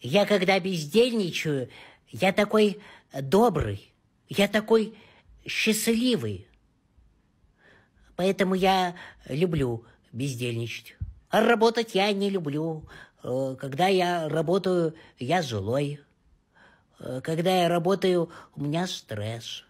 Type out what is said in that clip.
Я когда бездельничаю, я такой добрый, я такой счастливый. Поэтому я люблю бездельничать. А работать я не люблю. Э, когда я работаю, я злой. Э, когда я работаю, у меня стресс.